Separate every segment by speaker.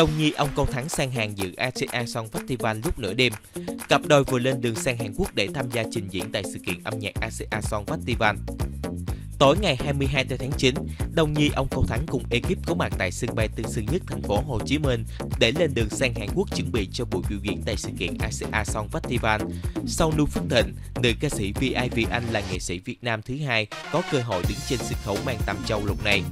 Speaker 1: đồng Nhi ông Câu Thắng sang hàng dự ASEAN Song Festival lúc nửa đêm. Cặp đôi vừa lên đường sang Hàn Quốc để tham gia trình diễn tại sự kiện âm nhạc ASEAN Song Festival. Tối ngày 22 tháng 9, đồng Nhi ông Câu Thắng cùng ekip có mặt tại sân bay Tân Sơn Nhất, thành phố Hồ Chí Minh để lên đường sang Hàn Quốc chuẩn bị cho buổi biểu diễn tại sự kiện ASEAN Song Festival. Sau Nu Phước Thịnh, nữ ca sĩ Vi Ai Anh là nghệ sĩ Việt Nam thứ hai có cơ hội đứng trên sân khấu mang tầm châu lục này.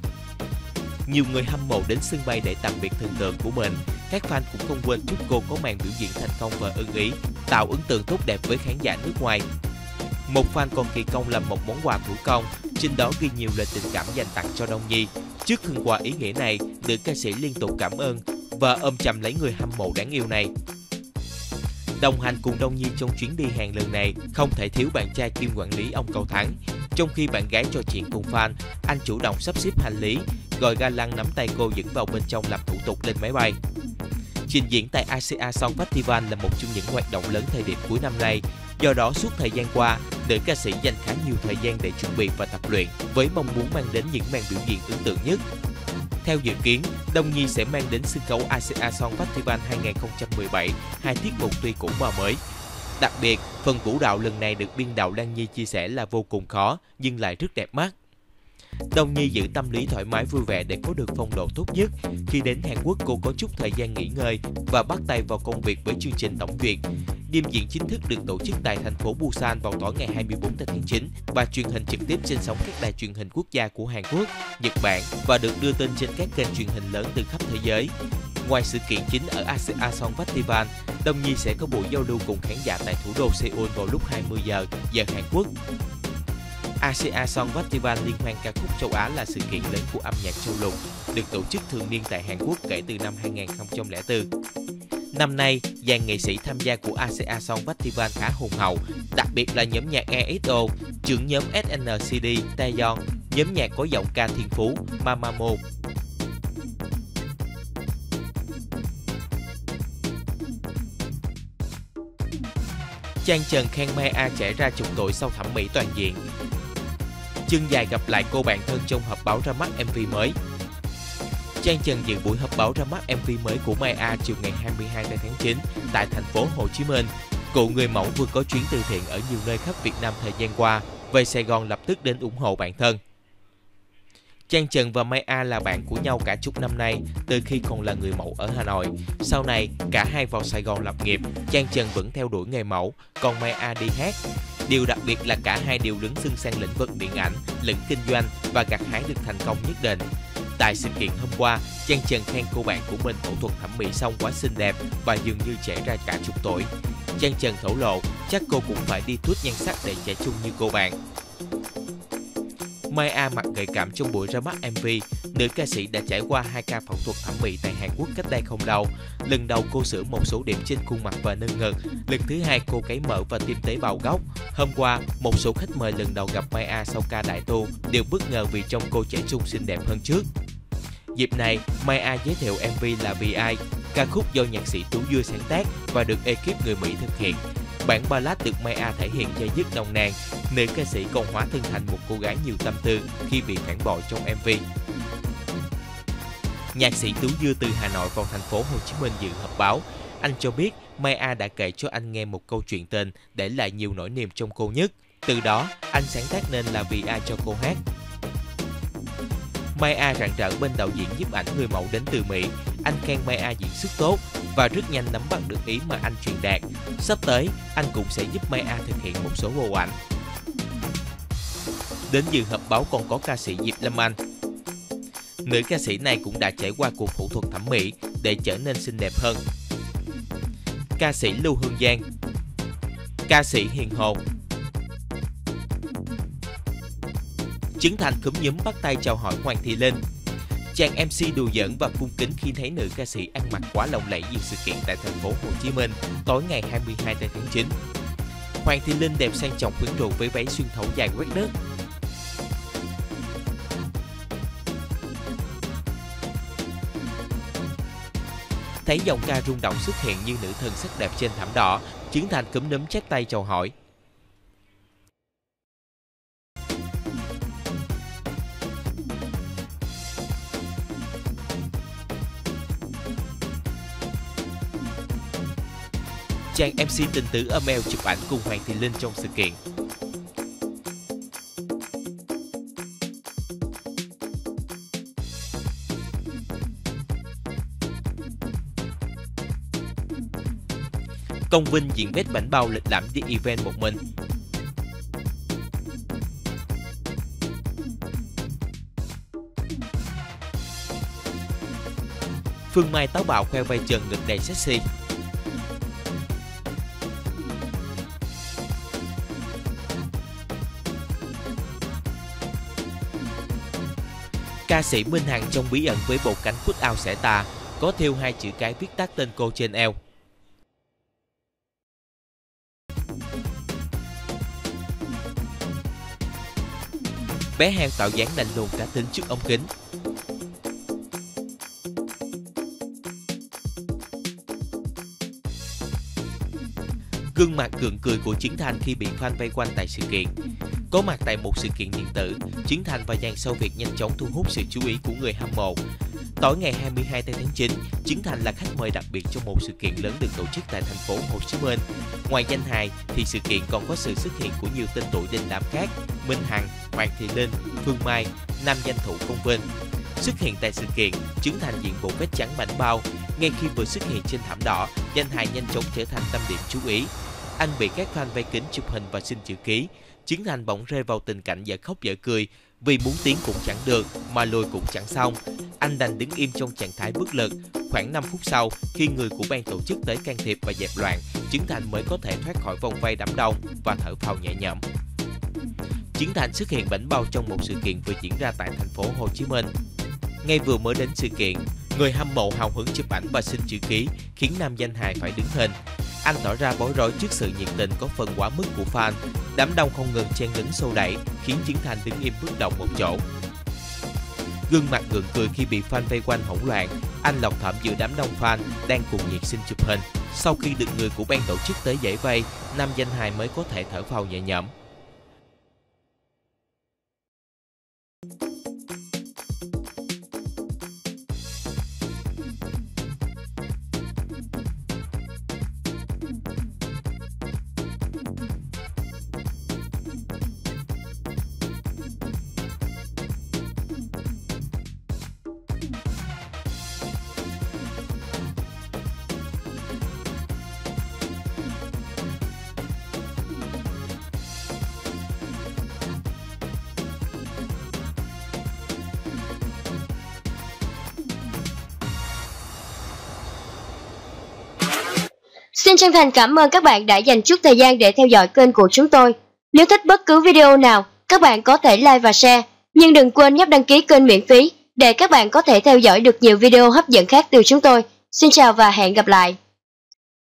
Speaker 1: Nhiều người hâm mộ đến sân bay để tạm biệt thần tượng của mình. Các fan cũng không quên chúc cô có màn biểu diễn thành công và ưng ý, tạo ấn tượng tốt đẹp với khán giả nước ngoài. Một fan còn kỳ công làm một món quà thủ công, trên đó ghi nhiều lời tình cảm dành tặng cho Đông Nhi. Trước phần quà ý nghĩa này, nữ ca sĩ liên tục cảm ơn và ôm chầm lấy người hâm mộ đáng yêu này. Đồng hành cùng Đông Nhi trong chuyến đi hàng lần này không thể thiếu bạn trai kiêm quản lý ông Cầu Thắng. Trong khi bạn gái trò chuyện cùng fan, anh chủ động sắp xếp hành lý, gọi ga lăng nắm tay cô dẫn vào bên trong làm thủ tục lên máy bay. Trình diễn tại ASEA Song Festival là một trong những hoạt động lớn thời điểm cuối năm nay. Do đó, suốt thời gian qua, nữ ca sĩ dành khá nhiều thời gian để chuẩn bị và tập luyện với mong muốn mang đến những màn biểu diễn ấn tượng nhất. Theo dự kiến, Đông Nhi sẽ mang đến sân khấu ASEA Song Festival 2017 hai tiết mục tuy cũ mà mới. Đặc biệt, phần vũ đạo lần này được biên đạo Lan Nhi chia sẻ là vô cùng khó nhưng lại rất đẹp mắt. Đông Nhi giữ tâm lý thoải mái vui vẻ để có được phong độ tốt nhất. Khi đến Hàn Quốc, cô có chút thời gian nghỉ ngơi và bắt tay vào công việc với chương trình tổng duyệt. Đêm diễn chính thức được tổ chức tại thành phố Busan vào tối ngày 24 tháng 9 và truyền hình trực tiếp trên sóng các đài truyền hình quốc gia của Hàn Quốc, Nhật Bản và được đưa tin trên các kênh truyền hình lớn từ khắp thế giới. Ngoài sự kiện chính ở ASEAN Song Festival, Đông Nhi sẽ có buổi giao lưu cùng khán giả tại thủ đô Seoul vào lúc 20 giờ giờ Hàn Quốc. ASEAN Song Festival liên hoan ca khúc châu Á là sự kiện lớn của âm nhạc châu lục, được tổ chức thường niên tại Hàn Quốc kể từ năm 2004. Năm nay, dàn nghệ sĩ tham gia của ASEAN Song Festival khá hùng hậu, đặc biệt là nhóm nhạc EXO, trưởng nhóm SNSD Taeyeon, nhóm nhạc có giọng ca thiên phú Mamamoo, Trang Trần khen Mai A trẻ ra trục tội sau thẩm mỹ toàn diện. Chân dài gặp lại cô bạn thân trong họp báo ra mắt MV mới. Trang Trần dự buổi họp báo ra mắt MV mới của Mai A chiều ngày 22 tháng 9 tại thành phố Hồ Chí Minh. Cụ người mẫu vừa có chuyến từ thiện ở nhiều nơi khắp Việt Nam thời gian qua, về Sài Gòn lập tức đến ủng hộ bạn thân. Trang Trần và Mai A là bạn của nhau cả chục năm nay, từ khi còn là người mẫu ở Hà Nội. Sau này, cả hai vào Sài Gòn lập nghiệp, Trang Trần vẫn theo đuổi nghề mẫu, còn Mai A đi hát. Điều đặc biệt là cả hai đều đứng xưng sang lĩnh vực điện ảnh, lẫn kinh doanh và gặt hái được thành công nhất định. Tại sự kiện hôm qua, Trang Trần khen cô bạn của mình phẫu thuật thẩm mỹ xong quá xinh đẹp và dường như trẻ ra cả chục tuổi. Trang Trần thổ lộ chắc cô cũng phải đi tuốt nhan sắc để trẻ chung như cô bạn. Mai A mặc gợi cảm trong buổi ra mắt MV, nữ ca sĩ đã trải qua hai ca phẫu thuật thẩm mỹ tại Hàn Quốc cách đây không lâu. Lần đầu cô sửa một số điểm trên khuôn mặt và nâng ngực, lần thứ hai cô cấy mỡ và tiêm tế bào gốc. Hôm qua, một số khách mời lần đầu gặp Mai A sau ca đại tu đều bất ngờ vì trông cô trẻ trung xinh đẹp hơn trước. Dịp này, Mai A giới thiệu MV là Vì Ai, ca khúc do nhạc sĩ Tú Dưa sáng tác và được ekip người Mỹ thực hiện. Bản ballad được Mai A thể hiện dây dứt nồng nàn, nữ ca sĩ còn hóa thân thành một cô gái nhiều tâm tư khi bị phản bội trong MV. Nhạc sĩ Tú Dưa từ Hà Nội vào thành phố Hồ Chí Minh dự họp báo. Anh cho biết Mai A đã kể cho anh nghe một câu chuyện tình để lại nhiều nỗi niềm trong cô nhất. Từ đó, anh sáng tác nên là Vì Ai cho cô hát. Mai A rạng rỡ bên đạo diễn giúp ảnh người mẫu đến từ Mỹ. Anh khen Mai A diễn xuất tốt và rất nhanh nắm bắt được ý mà anh truyền đạt. Sắp tới, anh cũng sẽ giúp Mai A thực hiện một số bộ ảnh. Đến dự họp báo còn có ca sĩ Diệp Lâm Anh. Nữ ca sĩ này cũng đã trải qua cuộc phẫu thuật thẩm mỹ để trở nên xinh đẹp hơn. Ca sĩ Lưu Hương Giang Ca sĩ Hiền Hồ chứng Thành cúm nhúm bắt tay chào hỏi Hoàng Thị Linh. Chàng MC đùa giỡn và cung kính khi thấy nữ ca sĩ ăn mặc quá lộng lẫy dự sự kiện tại thành phố Hồ Chí Minh tối ngày 22 tháng 9. Hoàng Thị Linh đẹp sang trọng quyến rũ với váy xuyên thấu dài quét đất. Thấy giọng ca rung động xuất hiện như nữ thần sắc đẹp trên thảm đỏ, Chiến Thành cúm núm chắp tay chào hỏi. Chàng MC tình tứ Amel chụp ảnh cùng Hoàng Thị Linh trong sự kiện. Công Vinh diện vết bảnh bao lịch lãm đi event một mình. Phương Mai táo bạo khoe vai trần ngực đầy sexy. Ca sĩ Minh Hằng trong bí ẩn với bộ cánh phút ao xẻ tà, có thêu hai chữ cái viết tắt tên cô trên eo. Bé heo tạo dáng lạnh lùng cá tính trước ống kính. Gương mặt gượng cười của Chiến Thanh khi bị fan vây quanh tại sự kiện. Có mặt tại một sự kiện điện tử, Chiến Thành và dàn sâu Việt nhanh chóng thu hút sự chú ý của người hâm mộ. Tối ngày 22 tháng 9, Chiến Thành là khách mời đặc biệt trong một sự kiện lớn được tổ chức tại thành phố Hồ Chí Minh. Ngoài danh hài thì sự kiện còn có sự xuất hiện của nhiều tên tuổi đình đám khác, Minh Hằng, Hoàng Thị Linh, Phương Mai, nam danh thủ Công Vinh. Xuất hiện tại sự kiện, Chiến Thành diện bộ vết trắng bảnh bao. Ngay khi vừa xuất hiện trên thảm đỏ, danh hài nhanh chóng trở thành tâm điểm chú ý. Anh bị các fan vây kính chụp hình và xin chữ ký. Chiến Thành bỗng rơi vào tình cảnh dở khóc dở cười, vì muốn tiến cũng chẳng được, mà lùi cũng chẳng xong. Anh đành đứng im trong trạng thái bất lực. Khoảng 5 phút sau, khi người của ban tổ chức tới can thiệp và dẹp loạn, Chiến Thành mới có thể thoát khỏi vòng vây đám đông và thở phào nhẹ nhõm. Chiến Thành xuất hiện bảnh bao trong một sự kiện vừa diễn ra tại thành phố Hồ Chí Minh. Ngay vừa mới đến sự kiện, người hâm mộ hào hứng chụp ảnh và xin chữ ký khiến nam danh hài phải đứng hình. Anh tỏ ra bối rối trước sự nhiệt tình có phần quá mức của fan. Đám đông không ngừng chen lấn xô đẩy, khiến Chiến Thành đứng im bất động một chỗ. Gương mặt gượng cười khi bị fan vây quanh hỗn loạn, anh lọt thỏm giữa đám đông fan đang cùng nhiệt xin chụp hình. Sau khi được người của ban tổ chức tới giải vây, nam danh hài mới có thể thở phào nhẹ nhõm.
Speaker 2: Xin chân thành cảm ơn các bạn đã dành chút thời gian để theo dõi kênh của chúng tôi. Nếu thích bất cứ video nào, các bạn có thể like và share, nhưng đừng quên nhấp đăng ký kênh miễn phí để các bạn có thể theo dõi được nhiều video hấp dẫn khác từ chúng tôi. Xin chào và hẹn gặp lại.